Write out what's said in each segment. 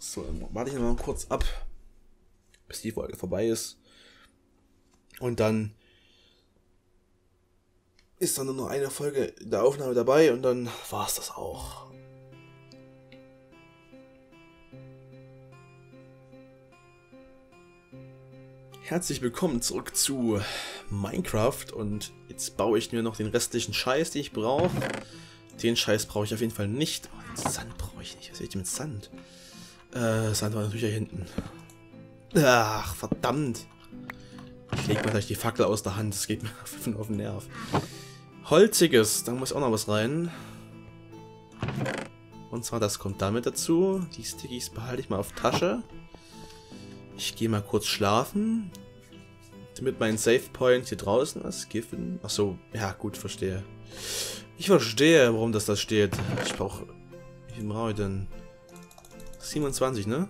So, dann warte ich noch mal kurz ab, bis die Folge vorbei ist. Und dann ist dann nur noch eine Folge der Aufnahme dabei und dann war es das auch. Herzlich willkommen zurück zu Minecraft und jetzt baue ich mir noch den restlichen Scheiß, den ich brauche. Den Scheiß brauche ich auf jeden Fall nicht. Oh, den Sand brauche ich nicht. Was ich denn mit Sand? Äh, Sand war natürlich hier hinten. Ach, verdammt. Ich lege mir gleich die Fackel aus der Hand. Das geht mir auf den Nerv. Holziges, da muss auch noch was rein. Und zwar, das kommt damit dazu. Die Stickies behalte ich mal auf Tasche. Ich gehe mal kurz schlafen. Damit mein Save Point hier draußen ist. Giffen. Achso, ja gut, verstehe. Ich verstehe, warum das da steht. Ich brauche... Wie brauche ich denn? 27, ne?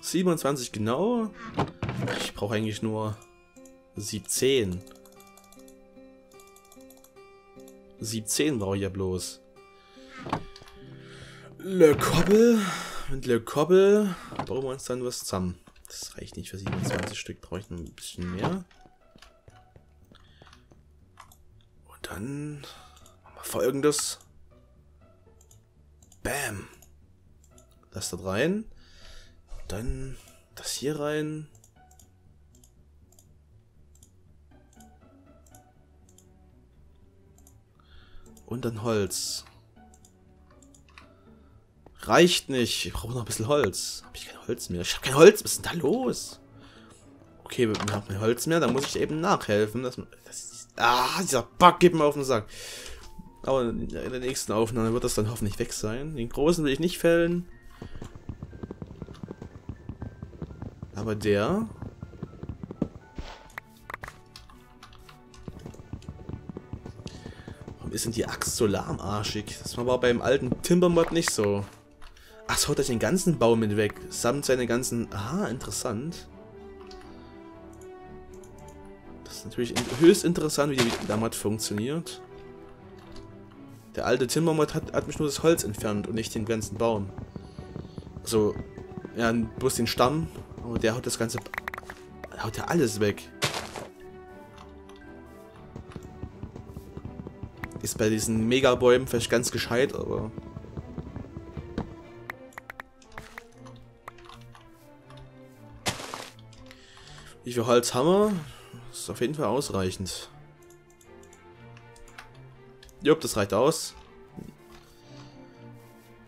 27 genau. Ich brauche eigentlich nur 17. 17 brauche ich ja bloß. Le Koppel. Mit Le Koppel bauen wir uns dann was zusammen. Das reicht nicht für 27 Stück, brauche ich noch ein bisschen mehr. Und dann machen wir folgendes. Bam. Das da rein. Dann das hier rein. Und dann Holz. Reicht nicht. Ich brauche noch ein bisschen Holz. Habe ich kein Holz mehr? Ich habe kein Holz. Was ist denn da los? Okay, wir haben kein Holz mehr. Dann muss ich eben nachhelfen. Das, das ah, dieser Bug geht mir auf den Sack. Aber in der nächsten Aufnahme wird das dann hoffentlich weg sein. Den großen will ich nicht fällen. Aber der... Warum ist denn die Axt so lahmarschig? Das war beim alten Timbermod nicht so. Ach, es haut euch den ganzen Baum mit weg. Samt seine ganzen... Aha, interessant. Das ist natürlich höchst interessant, wie der Mod funktioniert. Der alte Timbermod hat, hat mich nur das Holz entfernt und nicht den ganzen Baum. Also, ja, bloß den Stamm. Aber der haut das ganze... Haut ja alles weg. Ist bei diesen Megabäumen vielleicht ganz gescheit, aber... Wie viel Holz haben wir? Das ist auf jeden Fall ausreichend. Jupp, das reicht aus.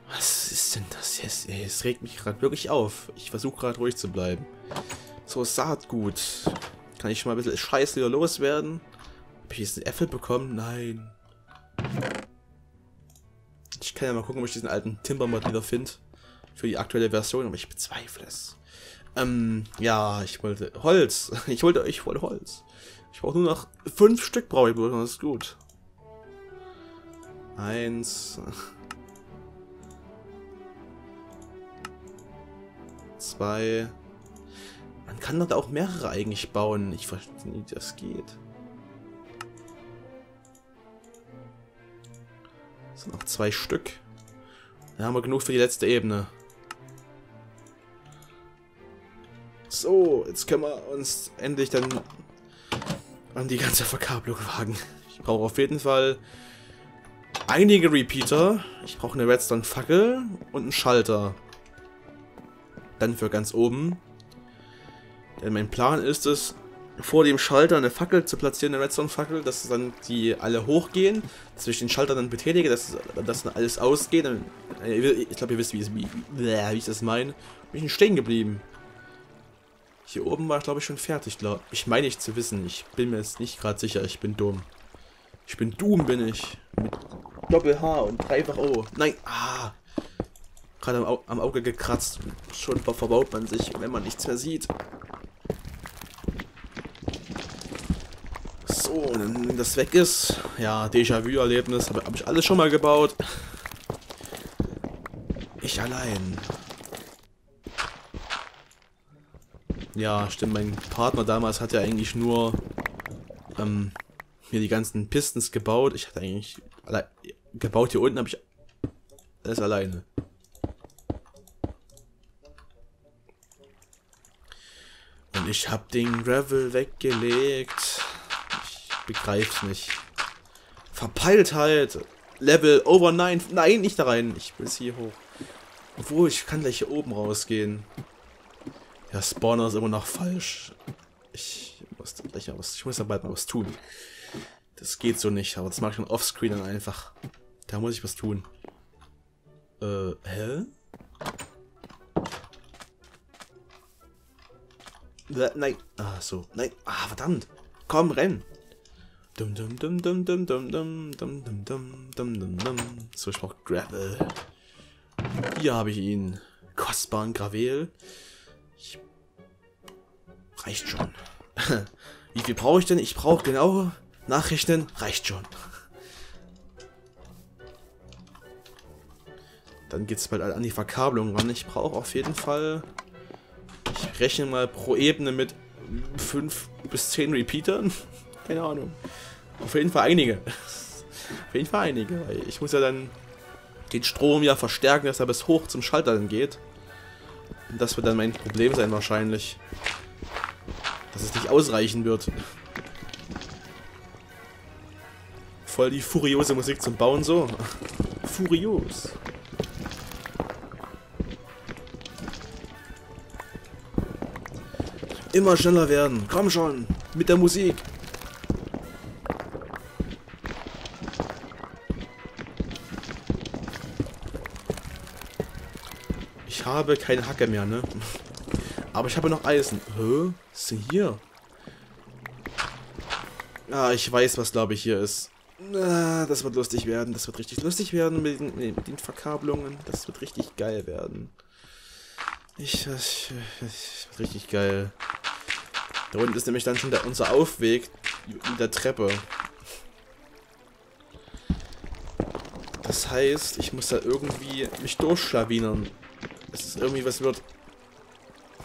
Was ist denn das jetzt? Es regt mich gerade wirklich auf. Ich versuche gerade ruhig zu bleiben. So, Saatgut. Kann ich schon mal ein bisschen Scheiß wieder loswerden? Habe ich jetzt einen Äpfel bekommen? Nein. Ich kann ja mal gucken, ob ich diesen alten Timbermod wieder finde. Für die aktuelle Version, aber ich bezweifle es. Ähm, ja, ich wollte Holz. Ich wollte, ich wollte Holz. Ich brauche nur noch fünf Stück brauche ich, das ist gut. Eins. Zwei. Man kann dort auch mehrere eigentlich bauen. Ich verstehe nicht, wie das geht. Das sind noch zwei Stück. Da haben wir genug für die letzte Ebene. So, jetzt können wir uns endlich dann an die ganze Verkabelung wagen. Ich brauche auf jeden Fall einige Repeater. Ich brauche eine Redstone-Fackel und einen Schalter. Dann für ganz oben. Denn mein Plan ist es, vor dem Schalter eine Fackel zu platzieren, eine Redstone-Fackel, dass dann die alle hochgehen, dass ich den Schalter dann betätige, dass das dann alles ausgeht. Ich glaube, ihr wisst, wie, es, wie, wie ich das meine. Bin ich stehen geblieben. Hier oben war ich, glaube ich, schon fertig, glaube ich. meine nicht zu wissen. Ich bin mir jetzt nicht gerade sicher. Ich bin dumm. Ich bin dumm, bin ich. Mit Doppel-H und dreifach O. Nein, ah. Gerade am, Au am Auge gekratzt. Schon verbaut man sich, wenn man nichts mehr sieht. So, wenn das weg ist. Ja, Déjà-vu-Erlebnis. Habe hab ich alles schon mal gebaut. Ich allein. Ja, stimmt. Mein Partner damals hat ja eigentlich nur ähm, mir die ganzen Pistons gebaut. Ich hatte eigentlich gebaut hier unten habe ich Alles alleine. Und ich hab den Gravel weggelegt. Ich begreif's nicht. Verpeiltheit. Level over 9. Nein, nicht da rein. Ich will hier hoch. Obwohl, ich kann gleich hier oben rausgehen. Der Spawner ist immer noch falsch. Ich muss gleich mal was. Ich muss da bald mal was tun. Das geht so nicht, aber das mache ich dann offscreen dann einfach. Da muss ich was tun. Äh, hä? Nein. Ah, so. Nein. Ah, verdammt. Komm, renn. Dum dum dum dum dum dum dum dum dum dum dum dum dum. So, ich brauche Gravel. Hier habe ich ihn. Kostbaren Gravel. Ich reicht schon. Wie viel brauche ich denn? Ich brauche genau nachrechnen. Reicht schon. Dann geht es bald an die Verkabelung ran. Ich brauche auf jeden Fall ich rechne mal pro Ebene mit 5 bis 10 Repeatern. Keine Ahnung. Auf jeden Fall einige. Auf jeden Fall einige. Weil ich muss ja dann den Strom ja verstärken, dass er bis hoch zum Schalter dann geht. Und das wird dann mein Problem sein wahrscheinlich. Dass es nicht ausreichen wird. Voll die furiose Musik zum Bauen so. Furios. Immer schneller werden. Komm schon. Mit der Musik. Ich habe keine Hacke mehr, ne? Aber ich habe noch Eisen. Hä? Was ist denn hier? Ah, ich weiß, was glaube ich hier ist. Das wird lustig werden. Das wird richtig lustig werden mit den, mit den Verkabelungen. Das wird richtig geil werden. Ich, das, das wird richtig geil. Da unten ist nämlich dann schon der, unser Aufweg mit der Treppe. Das heißt, ich muss da irgendwie mich durchschlawinern. Es ist irgendwie was wird.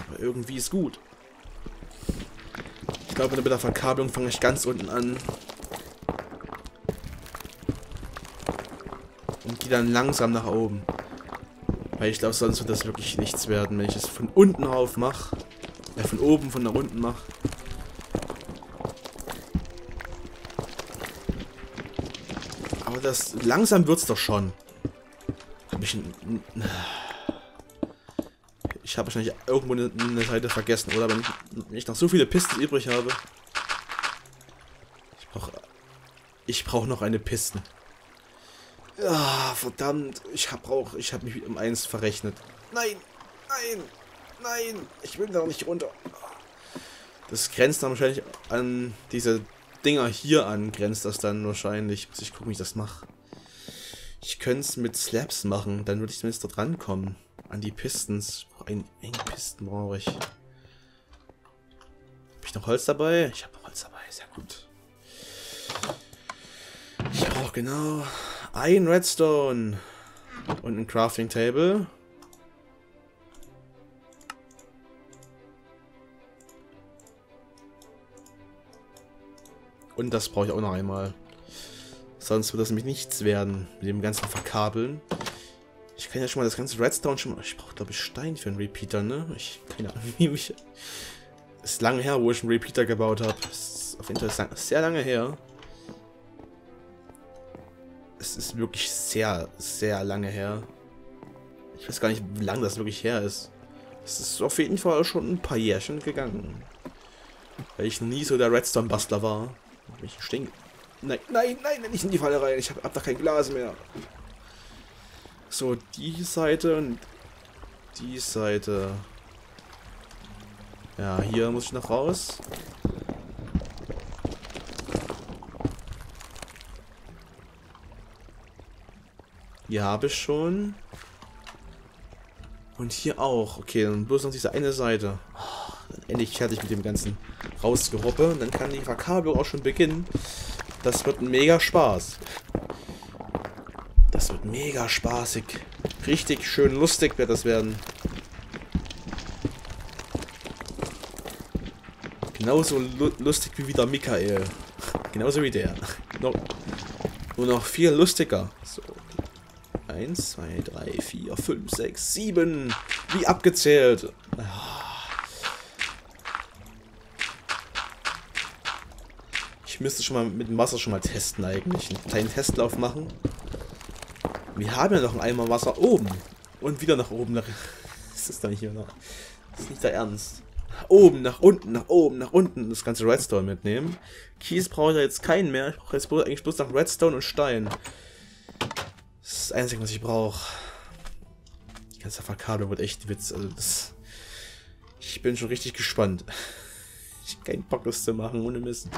Aber irgendwie ist gut. Ich glaube, mit der Verkabelung fange ich ganz unten an. Gehe dann langsam nach oben. Weil ich glaube, sonst wird das wirklich nichts werden, wenn ich es von unten auf mache. Äh, von oben, von da unten mache. Aber das langsam wird's doch schon. Habe ich Ich habe wahrscheinlich irgendwo eine, Seite vergessen, oder? Wenn ich, wenn ich noch so viele Pisten übrig habe. Ich brauche ich brauche noch eine Pisten. Ja, verdammt. Ich habe auch, ich habe mich um eins verrechnet. Nein, nein, nein. Ich will da nicht runter. Das grenzt dann wahrscheinlich an diese Dinger hier an, grenzt das dann wahrscheinlich. Ich gucken, wie ich das mache. Ich könnte es mit Slabs machen, dann würde ich zumindest dort rankommen. An die Pistons. Ein, ein Pisten brauche ich. Habe ich noch Holz dabei? Ich habe Holz dabei, sehr gut. Ich brauche genau ein Redstone und ein Crafting Table. Und das brauche ich auch noch einmal. Sonst wird das nämlich nichts werden mit dem ganzen Verkabeln. Ich kann ja schon mal das ganze Redstone schon mal... Ich brauche, glaube ich, Stein für einen Repeater, ne? Ich keine Ahnung, wie mich... Ist lange her, wo ich einen Repeater gebaut habe. Ist auf jeden Fall sehr lange her. Es ist wirklich sehr, sehr lange her. Ich weiß gar nicht, wie lange das wirklich her ist. Es ist auf jeden Fall schon ein paar Jährchen gegangen. Weil ich nie so der Redstone-Bastler war. Ich stehen. Nein, nein, nein, nicht in die Falle rein. Ich habe hab da kein Glas mehr. So, die Seite und die Seite. Ja, hier muss ich noch raus. Hier habe ich schon. Und hier auch. Okay, dann bloß noch diese eine Seite. Dann endlich fertig mit dem ganzen rausgehoppe. Und dann kann die Verkabelung auch schon beginnen. Das wird mega Spaß. Das wird mega spaßig. Richtig schön lustig wird das werden. Genauso lu lustig wie wieder Michael. Genauso wie der. No nur noch viel lustiger. So. Eins, zwei, drei, vier, fünf, sechs, sieben. Wie abgezählt. Ich müsste schon mal mit dem Wasser schon mal testen eigentlich. Einen kleinen Testlauf machen. Wir haben ja noch einen Eimer Wasser oben. Und wieder nach oben. Nach das ist doch nicht hier noch. Das ist nicht der Ernst. Oben, nach unten, nach oben, nach unten. Das ganze Redstone mitnehmen. Kies brauche ich ja jetzt keinen mehr. Ich brauche jetzt eigentlich bloß nach Redstone und Stein. Das ist das Einzige, was ich brauche. Die ganze Avocado wird echt Witz. Also das. Ich bin schon richtig gespannt. Ich habe keinen Bock, das zu machen, ohne Mist.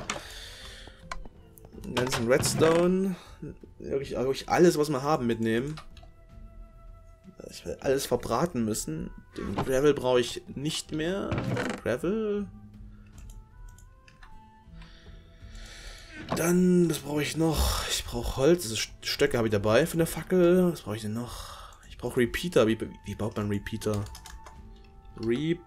Den ganzen Redstone. Wirklich, wirklich alles, was wir haben, mitnehmen. Ich werde alles verbraten müssen. Den Gravel brauche ich nicht mehr. Gravel. Dann, das brauche ich noch. Ich brauche Holz. Also Stöcke habe ich dabei für eine Fackel. Was brauche ich denn noch? Ich brauche Repeater. Wie, wie baut man Repeater? Repeater.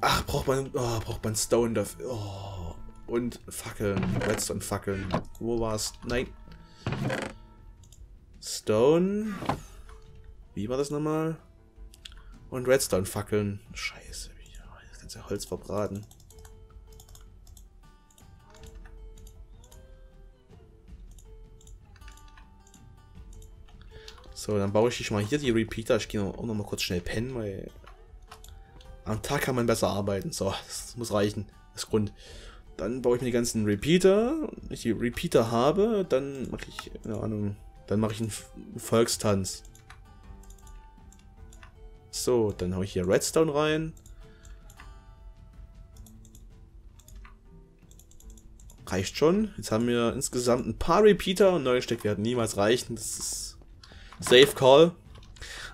Ach, braucht man, oh, braucht man Stone dafür. Oh. Und Fackeln. Redstone-Fackeln. Wo war's? Nein. Stone. Wie war das nochmal? Und Redstone-Fackeln. Scheiße, ganze Holz verbraten. So, dann baue ich mal hier die Repeater. Ich gehe auch noch mal kurz schnell pennen, weil am Tag kann man besser arbeiten. So, das muss reichen. Das Grund. Dann baue ich mir die ganzen Repeater. Wenn ich die Repeater habe, dann mache ich, keine Ahnung, dann mache ich einen Volkstanz. So, dann haue ich hier Redstone rein. Reicht schon. Jetzt haben wir insgesamt ein paar Repeater und neue Steck werden niemals reichen. Das ist Safe Call.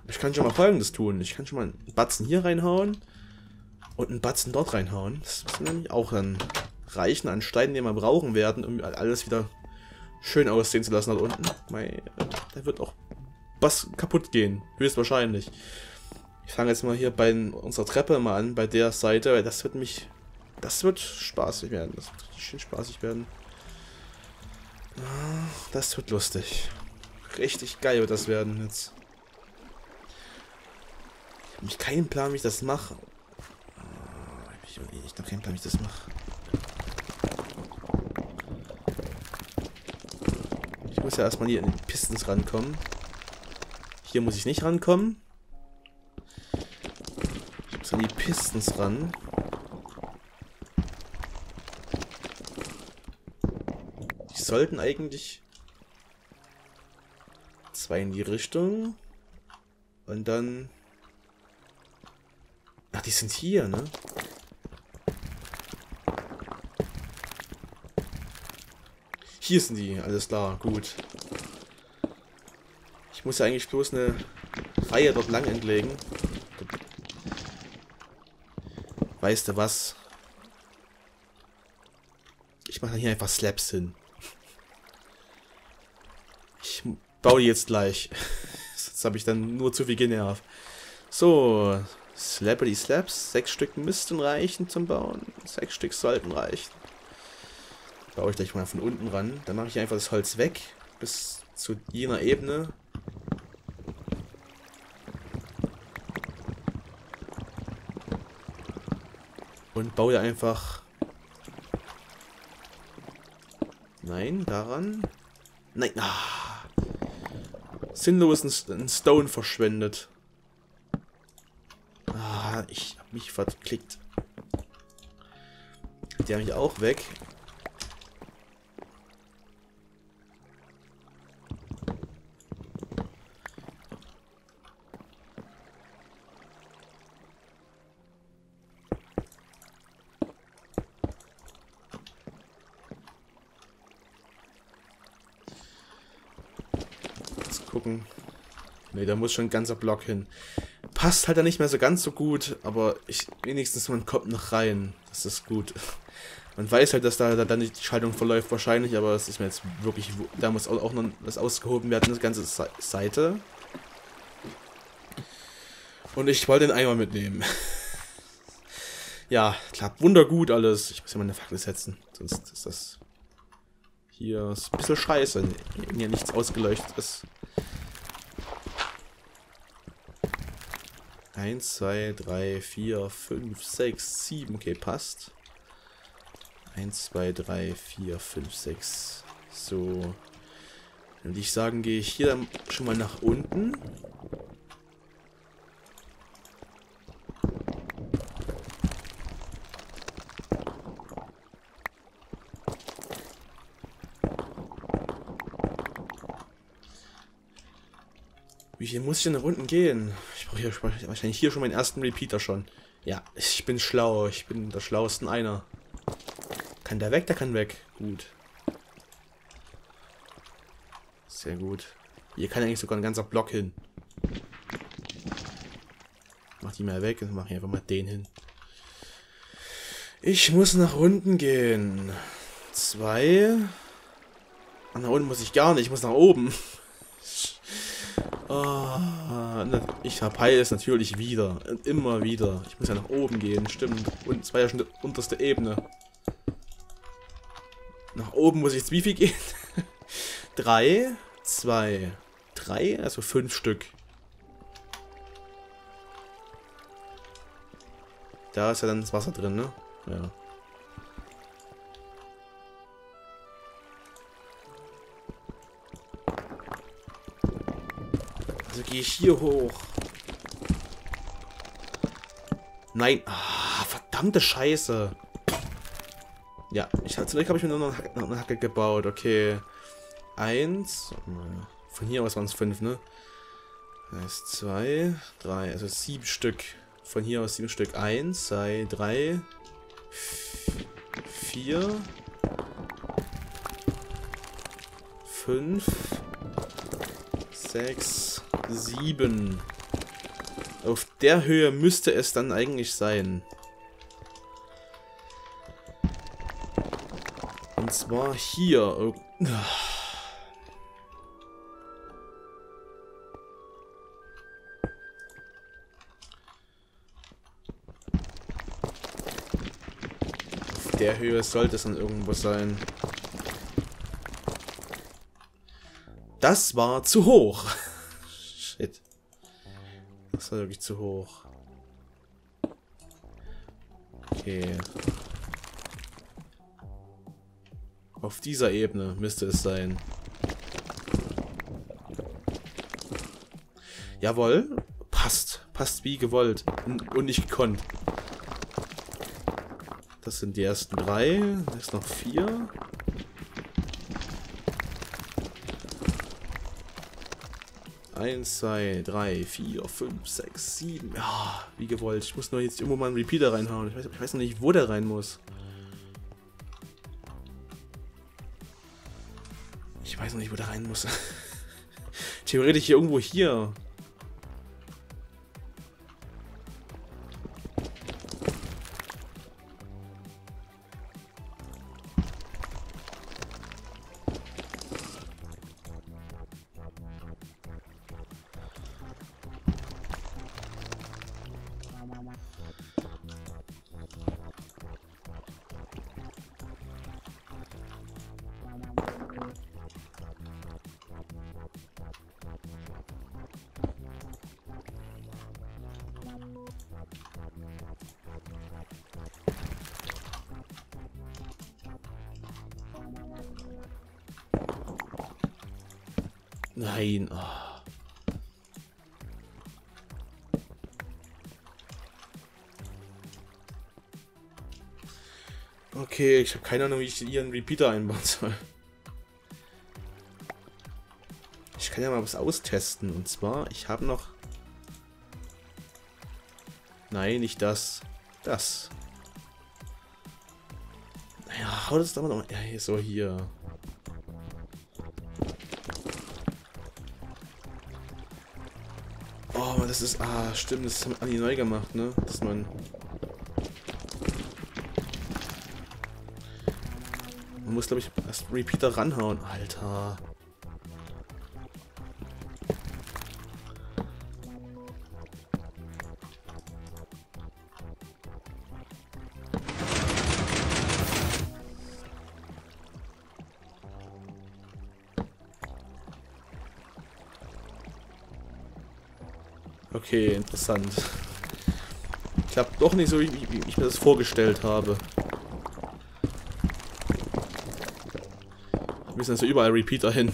Ich kann schon mal folgendes tun. Ich kann schon mal einen Batzen hier reinhauen und einen Batzen dort reinhauen. Das muss nämlich auch dann reichen an Steinen, die wir brauchen werden, um alles wieder schön aussehen zu lassen dort unten. Weil, da wird auch was kaputt gehen. Höchstwahrscheinlich. Ich fange jetzt mal hier bei unserer Treppe mal an, bei der Seite, weil das wird mich... Das wird spaßig werden. Das wird richtig schön spaßig werden. Ah, das wird lustig. Richtig geil wird das werden jetzt. Ich habe keinen Plan, wie ich das mache. Ah, ich habe echt noch keinen Plan, wie ich das mache. Ich muss ja erstmal hier in die Pistons rankommen. Hier muss ich nicht rankommen. Ich muss an die Pistons ran. Sollten eigentlich zwei in die Richtung. Und dann... Ach, die sind hier, ne? Hier sind die, alles klar, gut. Ich muss ja eigentlich bloß eine Reihe dort lang entlegen. Weißt du was? Ich mache hier einfach Slaps hin. Ich baue die jetzt gleich. Jetzt habe ich dann nur zu viel genervt. So, Slappity Slaps. Sechs Stück müssten reichen zum Bauen. Sechs Stück sollten reichen baue ich gleich mal von unten ran. Dann mache ich einfach das Holz weg bis zu jener Ebene. Und baue einfach... Nein, daran. Nein, ah. Sinnlos ein Stone verschwendet. Ah, ich habe mich verklickt. Der mich auch weg. Gucken. Ne, da muss schon ein ganzer Block hin. Passt halt dann nicht mehr so ganz so gut, aber ich wenigstens man kommt noch rein. Das ist gut. Man weiß halt, dass da, da dann die Schaltung verläuft wahrscheinlich, aber es ist mir jetzt wirklich, da muss auch noch was ausgehoben werden, das ganze Seite. Und ich wollte den Eimer mitnehmen. ja, klappt wundergut alles. Ich muss ja mal eine Fackel setzen, sonst ist das Hier ist ein bisschen scheiße, wenn hier nichts ausgeleuchtet ist. 1, 2, 3, 4, 5, 6, 7. Okay, passt. 1, 2, 3, 4, 5, 6. So. Dann würde ich sagen, gehe ich hier schon mal nach unten. Viel muss ich denn nach unten gehen? Ich brauche hier wahrscheinlich hier schon meinen ersten Repeater schon. Ja, ich bin schlau. Ich bin der schlauesten einer. Kann der weg? Der kann weg. Gut. Sehr gut. Hier kann eigentlich sogar ein ganzer Block hin. Mach die mal weg und mach hier einfach mal den hin. Ich muss nach unten gehen. Zwei. Ach, nach unten muss ich gar nicht. Ich muss nach oben. Oh, ich verpeile es natürlich wieder. Immer wieder. Ich muss ja nach oben gehen, stimmt. Und es war ja schon die unterste Ebene. Nach oben muss ich jetzt wie viel gehen? drei, zwei, drei, also fünf Stück. Da ist ja dann das Wasser drin, ne? Ja. Also gehe ich hier hoch. Nein. Ah, verdammte Scheiße. Ja, ich zunächst habe ich mir nur noch eine Hacke gebaut. Okay. Eins. Von hier aus waren es fünf, ne? Eins, zwei, drei. Also sieben Stück. Von hier aus sieben Stück. Eins, zwei, drei, vier, fünf, sechs, sieben. Auf der Höhe müsste es dann eigentlich sein. Und zwar hier. Auf der Höhe sollte es dann irgendwo sein. Das war zu hoch. Das war wirklich zu hoch. Okay. Auf dieser Ebene müsste es sein. Jawohl. Passt. Passt wie gewollt. Und nicht gekonnt. Das sind die ersten drei. Da ist noch vier. Eins, zwei, drei, vier, fünf, sechs, sieben. Ja, wie gewollt. Ich muss nur jetzt irgendwo mal einen Repeater reinhauen. Ich weiß, ich weiß noch nicht, wo der rein muss. Ich weiß noch nicht, wo der rein muss. Theoretisch hier irgendwo hier. Okay, ich habe keine Ahnung, wie ich hier einen Repeater einbauen soll. Ich kann ja mal was austesten. Und zwar, ich habe noch... Nein, nicht das. Das. Naja, hau das doch mal. Ja, so hier. Oh, das ist... Ah, stimmt, das haben alle neu gemacht, ne? Dass man... muss, glaube ich, erst Repeater ranhauen. Alter. Okay, interessant. Klappt doch nicht so, wie ich mir das vorgestellt habe. Müssen also überall Repeater hin.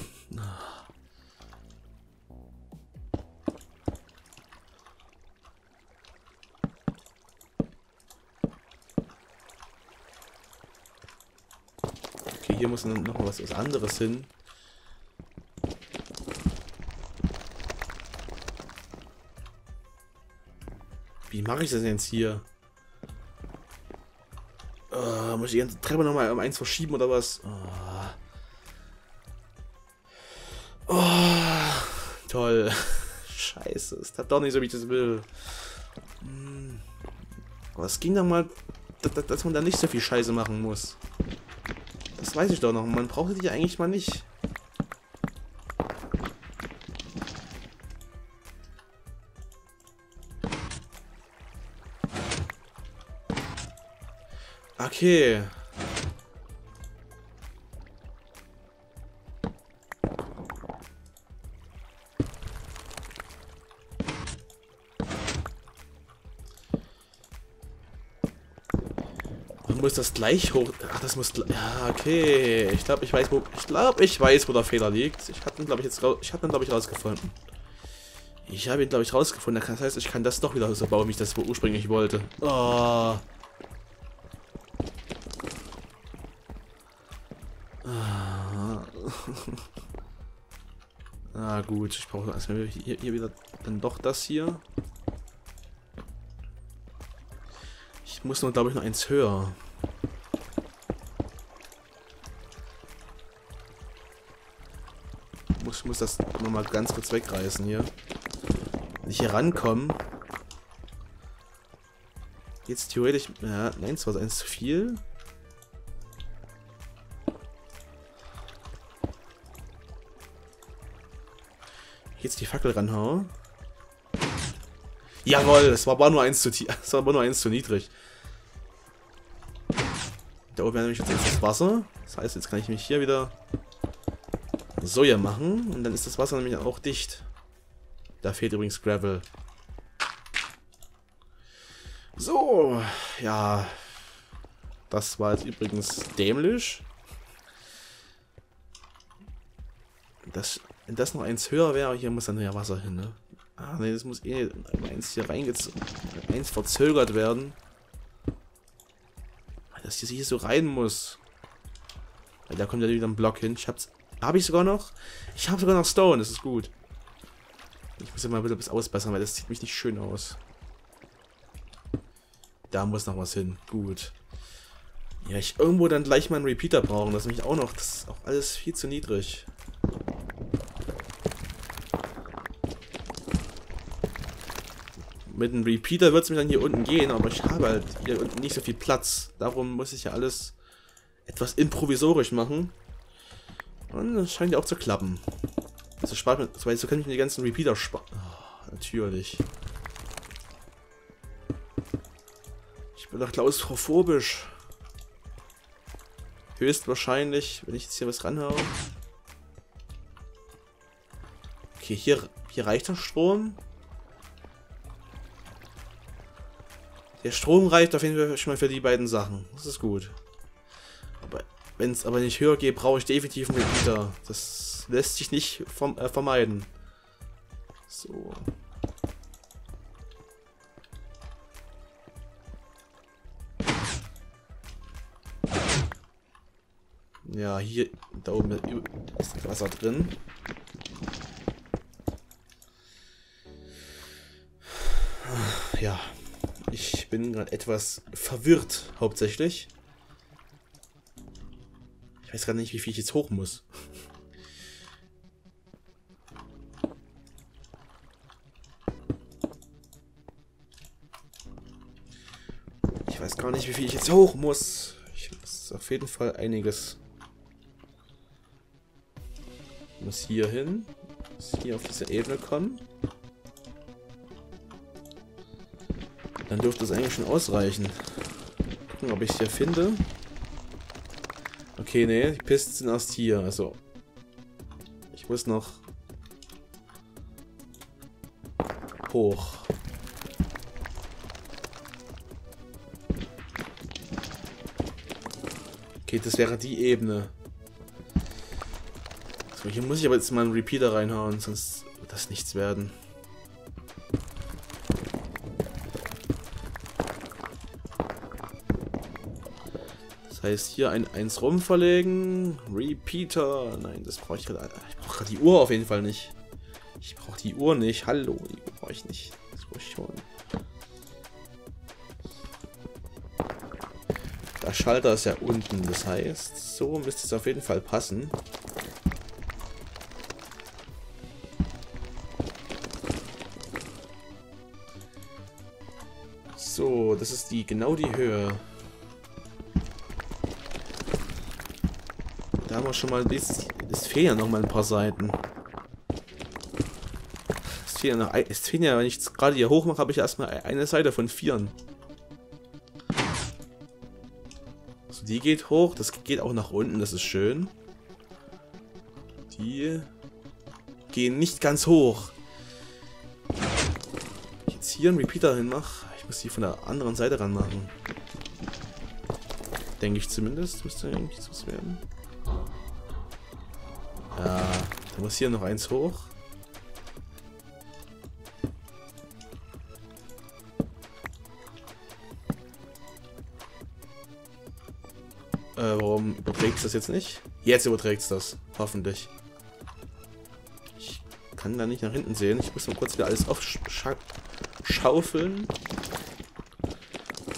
Okay, hier muss noch was, anderes hin. Wie mache ich das denn jetzt hier? Uh, muss ich die ganze Treppe nochmal um eins verschieben oder was? Oh. Toll. Scheiße, es hat doch nicht so, wie ich das will. Hm. Aber es ging doch mal, dass, man da nicht so viel Scheiße machen muss. Das weiß ich doch noch. Man braucht die eigentlich mal nicht. Okay. Muss das gleich hoch... Ach, das muss... Ja, okay. Ich glaube, ich weiß, wo... Ich glaube, ich weiß, wo der Fehler liegt. Ich habe ihn, glaube ich, jetzt... Ich habe ihn, glaube ich, rausgefunden. Ich habe ihn, glaube ich, rausgefunden. Das heißt, ich kann das doch wieder so bauen, wie ich das ursprünglich wollte. Oh. ah gut, ich brauche erstmal hier, hier wieder dann doch das hier. Ich muss nur, glaube ich, noch eins höher. Muss, das nochmal ganz kurz wegreißen hier. Wenn ich hier rankomme. Jetzt theoretisch. Ja, nein, es war eins zu viel. Jetzt die Fackel ranhauen. Jawohl, es war aber nur eins zu es war aber nur eins zu niedrig. Da oben nämlich jetzt das Wasser. Das heißt, jetzt kann ich mich hier wieder Soja machen. Und dann ist das Wasser nämlich auch dicht. Da fehlt übrigens Gravel. So, ja. Das war jetzt übrigens dämlich. Das wenn das noch eins höher wäre, hier muss dann ja Wasser hin, ne? Ah, ne, das muss eh eins hier reingezogen, eins verzögert werden. Weil das hier so rein muss. Weil da kommt ja wieder ein Block hin. Ich hab's, habe ich sogar noch? Ich habe sogar noch Stone, das ist gut. Ich muss ja mal ein bisschen was ausbessern, weil das sieht mich nicht schön aus. Da muss noch was hin. Gut. Ja, ich irgendwo dann gleich mal einen Repeater brauchen. Das ist nämlich auch noch. Das ist auch alles viel zu niedrig. Mit einem Repeater wird es mir dann hier unten gehen, aber ich habe halt hier unten nicht so viel Platz. Darum muss ich ja alles etwas improvisorisch machen. Und das scheint ja auch zu klappen. Also spart weil so kann ich mir die ganzen Repeater sparen. Oh, natürlich. Ich bin doch klaustrophobisch. Höchstwahrscheinlich, wenn ich jetzt hier was ranhaue. Okay, hier, hier reicht der Strom. Der Strom reicht auf jeden Fall schon mal für die beiden Sachen. Das ist gut. Wenn es aber nicht höher geht, brauche ich definitiv einen Repeater. Das lässt sich nicht vom, äh, vermeiden. So. Ja, hier, da oben ist Wasser drin. Ja, ich bin gerade etwas verwirrt, hauptsächlich. Ich weiß gerade nicht, wie viel ich jetzt hoch muss. Ich weiß gar nicht, wie viel ich jetzt hoch muss. Ich muss auf jeden Fall einiges. Ich muss hier hin. Muss hier auf diese Ebene kommen. Dann dürfte es eigentlich schon ausreichen. Gucken, ob ich es hier finde. Okay, nee, die Pisten sind erst hier. Also, ich muss noch... hoch. Okay, das wäre die Ebene. So, hier muss ich aber jetzt mal einen Repeater reinhauen, sonst wird das nichts werden. Heißt, hier ein 1 rum verlegen. Repeater. Nein, das brauche ich gerade. Ich brauche gerade die Uhr auf jeden Fall nicht. Ich brauche die Uhr nicht. Hallo, die Uhr brauche ich nicht. Das brauche ich schon. Der Schalter ist ja unten. Das heißt, so müsste es auf jeden Fall passen. So, das ist die genau die Höhe. Da haben wir schon mal es, es fehlen ja noch mal ein paar Seiten. Es fehlen ja es fehlen ja, wenn ich es gerade hier hoch mache, habe ich erstmal eine Seite von vieren. So, die geht hoch, das geht auch nach unten, das ist schön. Die gehen nicht ganz hoch. Jetzt hier einen Repeater hinmache, ich muss die von der anderen Seite ran machen. Denke ich zumindest. Müsste eigentlich was werden. Da muss hier noch eins hoch. Äh, warum überträgt es das jetzt nicht? Jetzt überträgt es das. Hoffentlich. Ich kann da nicht nach hinten sehen. Ich muss mal kurz wieder alles aufschaufeln.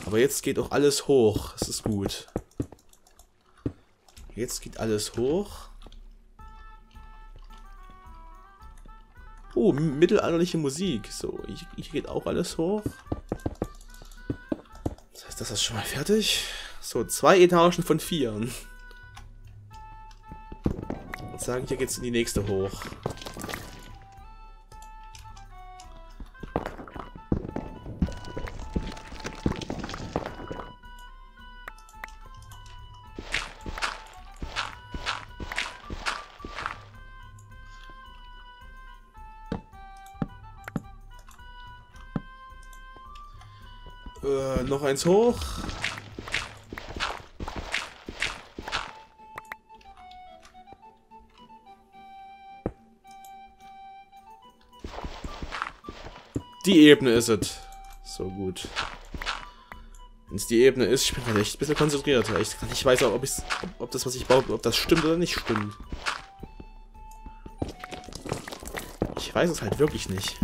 Aber jetzt geht auch alles hoch. Das ist gut. Jetzt geht alles hoch. Oh, mittelalterliche Musik. So, hier geht auch alles hoch. Das heißt, das ist schon mal fertig. So, zwei Etagen von vier. Und sagen, hier geht's in die nächste hoch. Eins hoch. Die Ebene ist es. So gut. Wenn es die Ebene ist, ich bin halt echt ein bisschen konzentriert. Ich, ich weiß auch, ob, ob, ob das, was ich baue, ob das stimmt oder nicht stimmt. Ich weiß es halt wirklich nicht.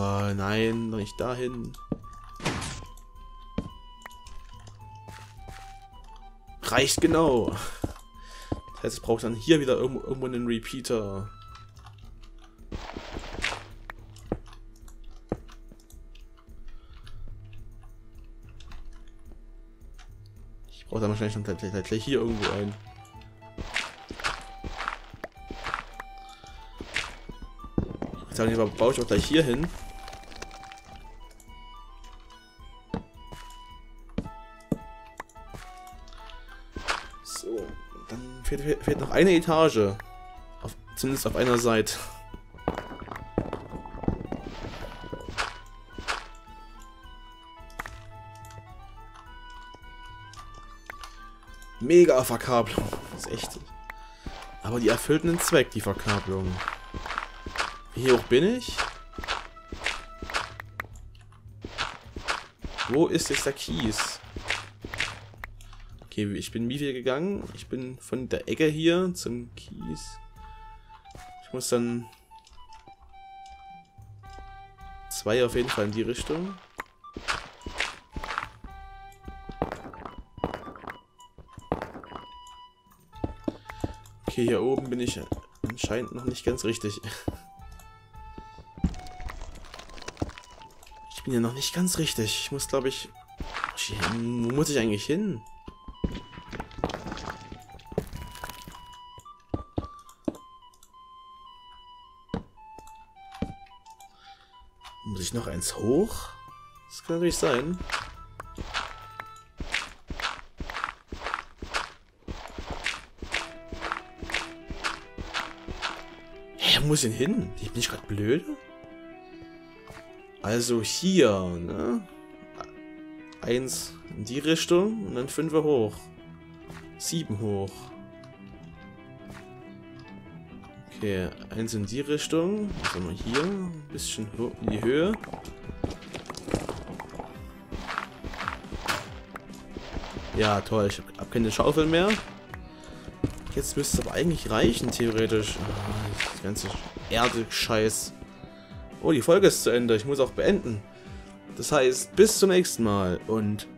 Oh, nein, noch nicht dahin. Reicht genau. Das heißt, ich brauche dann hier wieder irgendwo, einen Repeater. Ich brauche dann wahrscheinlich dann gleich, hier irgendwo einen. Ich sagen, baue ich auch gleich hier hin. Fehlt, noch eine Etage. Auf, zumindest auf einer Seite. Mega Verkabelung. Das ist echt. Aber die erfüllt einen Zweck, die Verkabelung. Wie hoch bin ich? Wo ist jetzt der Kies? Okay, ich bin wie viel gegangen? Ich bin von der Ecke hier zum Kies. Ich muss dann zwei auf jeden Fall in die Richtung. Okay, hier oben bin ich anscheinend noch nicht ganz richtig. Ich bin ja noch nicht ganz richtig. Ich muss, glaube ich... Wo muss ich eigentlich hin? Muss ich noch eins hoch? Das kann natürlich sein. Hä, wo muss denn hin? Ich bin ich gerade blöd? Also hier, ne? Eins in die Richtung und dann fünf hoch. Sieben hoch. Okay, eins in die Richtung. Also mal hier, ein bisschen in die Höhe. Ja, toll. Ich habe hab keine Schaufel mehr. Jetzt müsste es aber eigentlich reichen, theoretisch. Oh, das ganze Erde-Scheiß. Oh, die Folge ist zu Ende. Ich muss auch beenden. Das heißt, bis zum nächsten Mal und